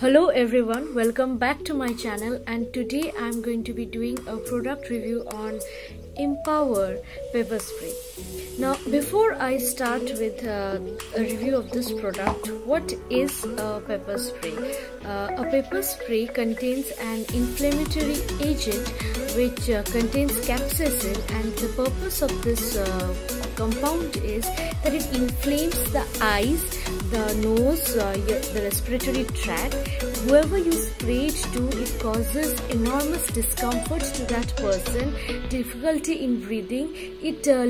Hello everyone, welcome back to my channel and today I'm going to be doing a product review on IMPOWER Pepper Spray. Now before I start with uh, a review of this product, what is a pepper spray? Uh, a pepper spray contains an inflammatory agent which uh, contains capsaicin and the purpose of this uh, compound is that it inflames the eyes, the nose, uh, the respiratory tract. Whoever you spray it to, it causes enormous discomfort to that person, difficulty in breathing. It uh,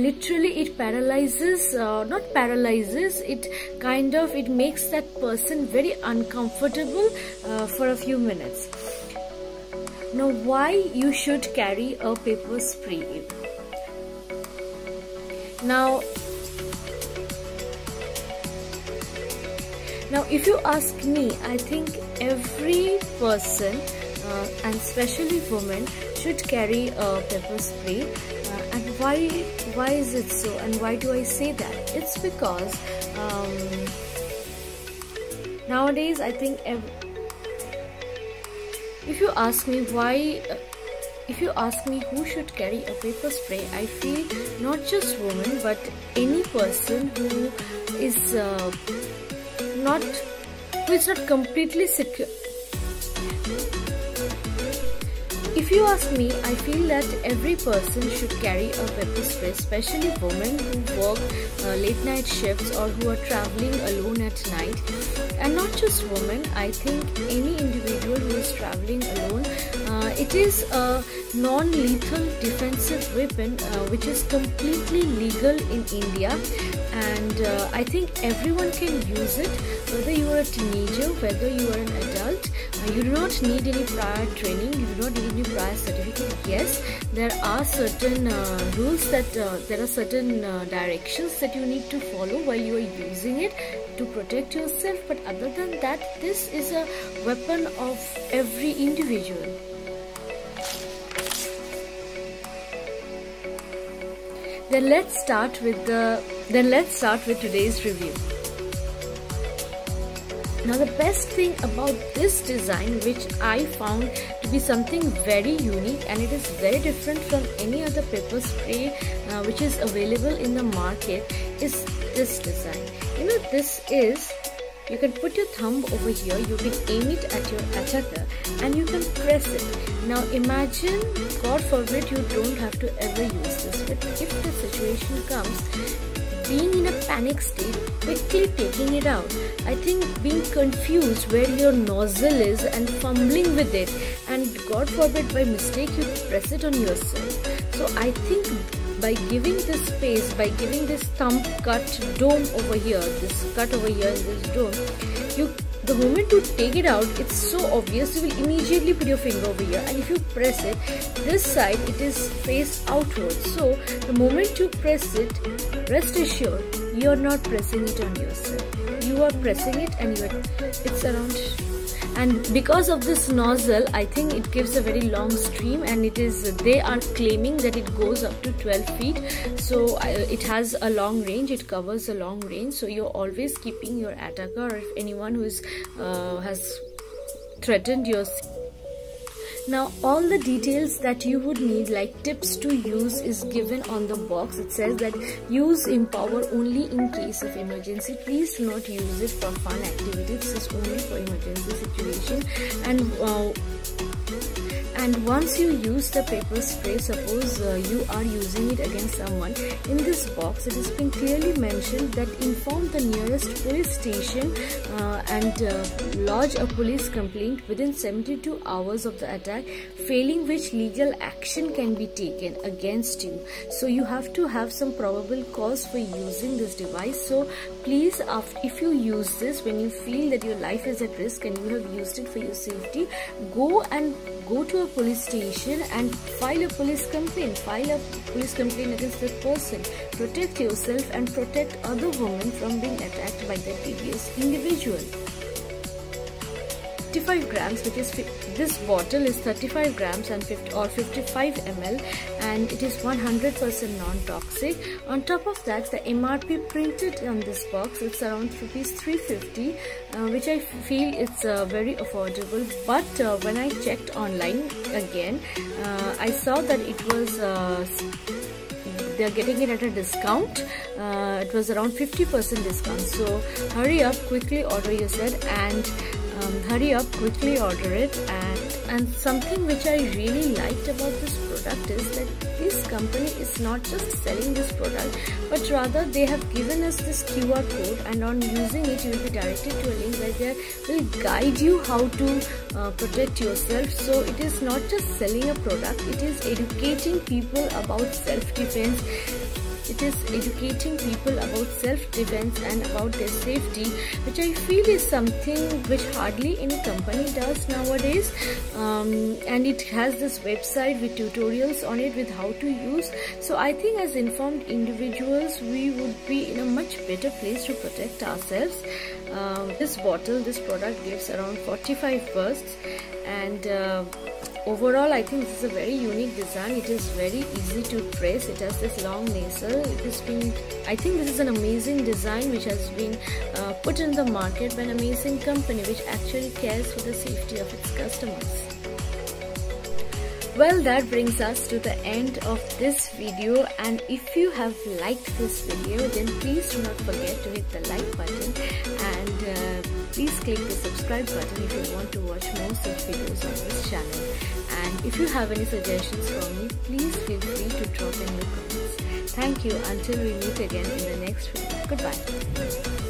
it paralyzes, uh, not paralyzes. It kind of it makes that person very uncomfortable uh, for a few minutes. Now, why you should carry a paper spray? now now if you ask me i think every person uh, and especially women should carry a pepper spray uh, and why why is it so and why do i say that it's because um, nowadays i think if you ask me why uh, if you ask me who should carry a pepper spray, I feel not just women but any person who is uh, not who is not completely secure. If you ask me, I feel that every person should carry a pepper spray, especially women who work uh, late night shifts or who are traveling alone at night. And not just women, I think any individual who is traveling alone, uh, it is a non-lethal defensive weapon uh, which is completely legal in India and uh, I think everyone can use it whether you are a teenager whether you are an adult you do not need any prior training you do not need any prior certificate. Yes there are certain uh, rules that uh, there are certain uh, directions that you need to follow while you are using it to protect yourself but other than that this is a weapon of every individual. Then let's start with the then let's start with today's review now the best thing about this design which I found to be something very unique and it is very different from any other paper spray uh, which is available in the market is this design you know this is you can put your thumb over here, you can aim it at your attacker and you can press it. Now imagine, God forbid you don't have to ever use this but if the situation comes, being in a panic state, quickly taking it out. I think being confused where your nozzle is and fumbling with it and God forbid by mistake you press it on yourself. So I think by giving this space, by giving this thumb cut dome over here, this cut over here this dome, you the moment you take it out, it's so obvious, you will immediately put your finger over here and if you press it, this side it is face outwards. So the moment you press it, rest assured, you are not pressing it on yourself. You are pressing it and you are, it's around and because of this nozzle I think it gives a very long stream and it is they are claiming that it goes up to 12 feet. So it has a long range it covers a long range. So you're always keeping your attacker or if anyone who is uh, has threatened your now all the details that you would need like tips to use is given on the box. It says that use IMPOWER only in case of emergency. Please do not use it for fun activities. This is only for emergency situation and uh, and once you use the pepper spray suppose uh, you are using it against someone in this box it has been clearly mentioned that inform the nearest police station uh, and uh, lodge a police complaint within 72 hours of the attack failing which legal action can be taken against you. So you have to have some probable cause for using this device. So please if you use this when you feel that your life is at risk and you have used it for your safety go and go to a police station and file a police complaint. File a police complaint against that person. Protect yourself and protect other women from being attacked by that previous individual. 35 grams which is this bottle is 35 grams and 50 or 55 ml and it is 100% non-toxic. On top of that the MRP printed on this box it's around rupees 350 uh, which I feel it's uh, very affordable. But uh, when I checked online again uh, I saw that it was uh, they're getting it at a discount. Uh, it was around 50% discount. So hurry up quickly order you said and hurry up quickly order it and and something which I really liked about this product is that this company is not just selling this product but rather they have given us this QR code and on using it you will be directed to a link where they will guide you how to uh, protect yourself. So it is not just selling a product it is educating people about self-defense it is educating people about self-defense and about their safety which I feel is something which hardly any company does nowadays. Um, and it has this website with tutorials on it with how to use. So I think as informed individuals we would be in a much better place to protect ourselves. Um, this bottle this product gives around 45 bursts. And uh, overall I think this is a very unique design. It is very easy to press. It has this long nasal it has been I think this is an amazing design which has been uh, put in the market by an amazing company which actually cares for the safety of its customers well that brings us to the end of this video. And if you have liked this video then please do not forget to hit the like button. And uh, please click the subscribe button if you want to watch more such videos on this channel. And if you have any suggestions for me please feel free to drop in the comments. Thank you. Until we meet again in the next video. Goodbye